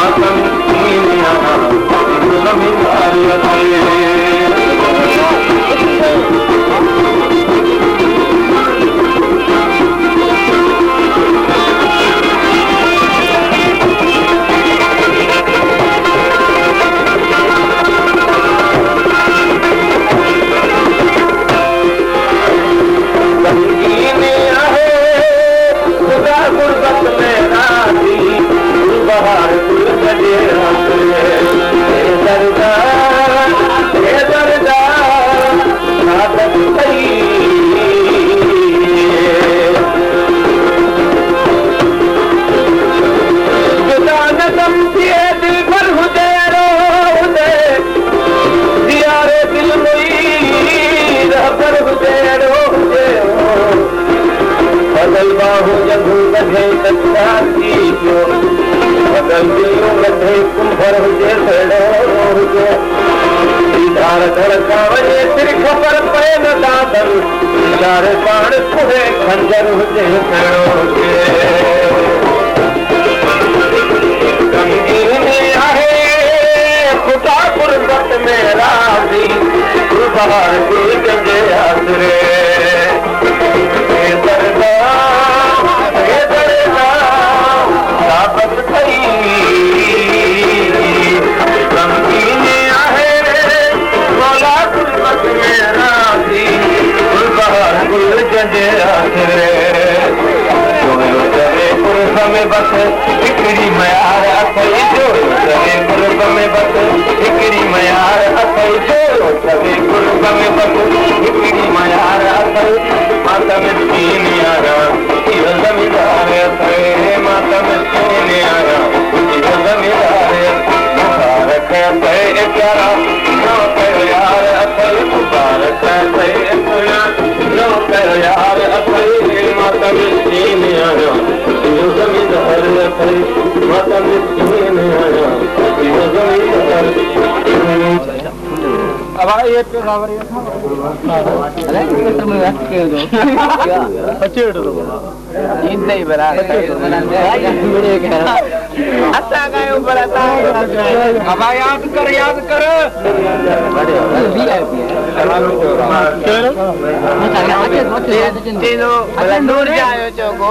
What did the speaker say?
मतन दुनिया में कार्यत ಸಂಜೆಯು ಮಧ್ಯೆ ಕುಂಭರ ಹುಜೆ ಹುಜೆ ಧಾರ ಧರ ಕಾವಜೆ ತಿರ್ಖ ಪರ ಪಯನ ದಾದನ್ ಚಾರ ಪಾಣ ಕುಹೆ ಖಂಜರ ಹುಜೆ ಹುಜೆ बस हिकिड़ी जो अब याद कर याद कर तीनो भला जायो चोको